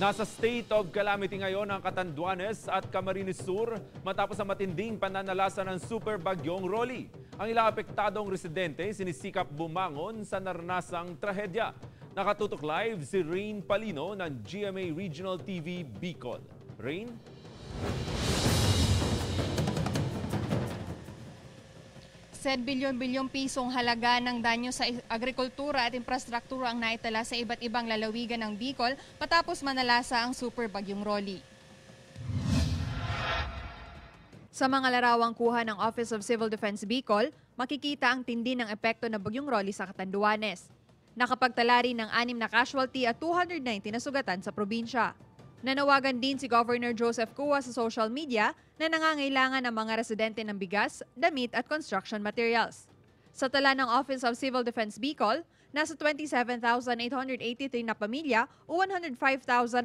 Nasa state of calamity ngayon ang Catanduanes at Camarines Sur matapos ang matinding pananalasa ng super bagyong Rolly. Ang ilang apektadong residente sinisikap bumangon sa naranasang trahedya. Nakatutok live si Rain Palino ng GMA Regional TV Bicol. Rain? Said bilyon-bilyong pisong halaga ng danyo sa agrikultura at infrastruktura ang naitala sa iba't ibang lalawigan ng Bicol matapos manalasa ang super bagyong Rolly. Sa mga larawang kuha ng Office of Civil Defense Bicol, makikita ang tindi ng epekto ng bagyong Rolly sa Catanduanes. Nakapagtala rin ng anim na casualty at 290 na sugatan sa probinsya. Nanawagan din si Governor Joseph Cua sa social media na nangangailangan ang mga residente ng bigas, damit at construction materials. Sa tala ng Office of Civil Defense Bicol, nasa 27,883 na pamilya o 105,519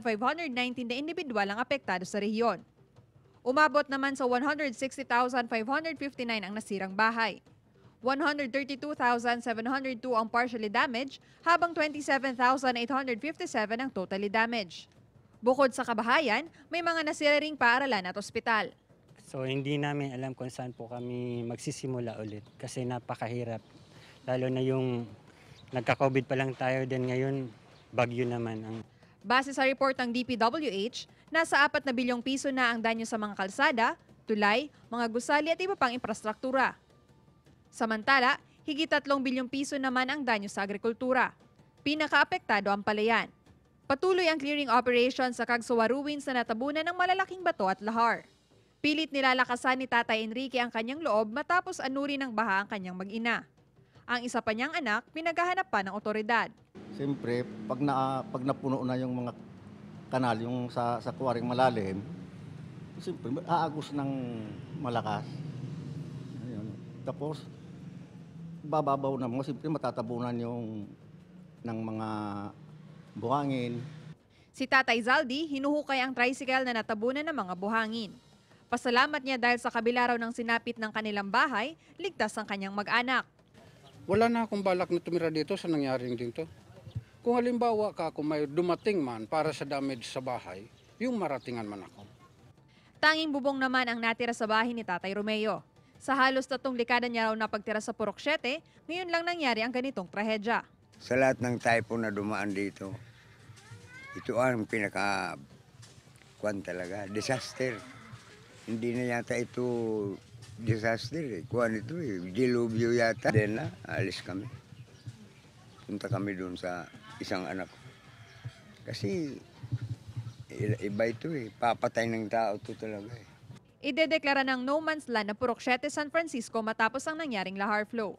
na individual ang apektado sa rehiyon. Umabot naman sa 160,559 ang nasirang bahay. 132,702 ang partially damaged habang 27,857 ang totally damaged. Bukod sa kabahayan, may mga nasira ring paaralan at ospital. So hindi namin alam kung saan po kami magsisimula ulit kasi napakahirap. Lalo na yung nagka-COVID pa lang tayo din ngayon, bagyo naman ang Base sa report ng DPWH, nasa 4 na bilyong piso na ang danyo sa mga kalsada, tulay, mga gusali at iba pang infrastruktura. Samantala, higit 3 bilyong piso naman ang danyo sa agrikultura. Pinakaapektado ang palayan. Patuloy ang clearing operation sa Cagsawa Ruins na natabunan ng malalaking bato at lahar. Pilit nilalakasan ni Tatay Enrique ang kanyang loob matapos anurin ng baha ang kanyang mag-ina. Ang isa pa niyang anak, pinaghahanap pa ng otoridad. Siyempre, pag, na, pag napuno na yung mga kanal, yung sa, sa kuwaring malalim, siyempre, aagos ng malakas. Ayun. Tapos, bababaw na mo, siyempre matatabunan yung ng mga buhangin. Si Tatay Zaldi, hinuhukay ang tricycle na natabunan ng mga buhangin. Pasalamat niya dahil sa kabila raw ng sinapit ng kanilang bahay, ligtas ang kanyang mag-anak. Wala na akong balak na tumira dito sa nangyaring dito. Kung halimbawa ka, kung may dumating man para sa damage sa bahay, yung maratingan man ako. Tanging bubong naman ang natira sa bahay ni Tatay Romeo. Sa halos tatong dekada niya raw na pagtira sa Purok 7, ngayon lang nangyari ang ganitong trahedya. Sa lahat ng typhoon na dumaan dito, ito ang pinaka kwan talaga, disaster. Hindi na yata ito disaster eh. Kuan ito eh, dilubyo yata. Then na, alis kami. Punta kami doon sa isang anak ko. Kasi iba ito eh, papatay ng tao to talaga eh. Idedeklara ng no man's land na Purok 7 San Francisco matapos ang nangyaring lahar flow.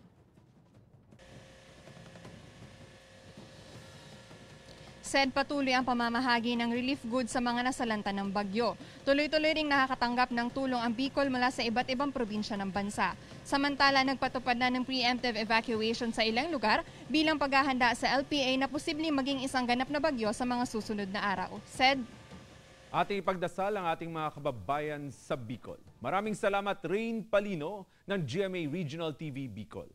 Said patuloy ang pamamahagi ng relief goods sa mga nasalanta ng bagyo. Tuloy-tuloy ring nakakatanggap ng tulong ang Bicol mula sa iba't ibang probinsya ng bansa. Samantala, nagpatupad na ng preemptive evacuation sa ilang lugar bilang paghahanda sa LPA na posibleng maging isang ganap na bagyo sa mga susunod na araw. Said, Ating ipagdasal ang ating mga kababayan sa Bicol. Maraming salamat Rain Palino ng GMA Regional TV Bicol.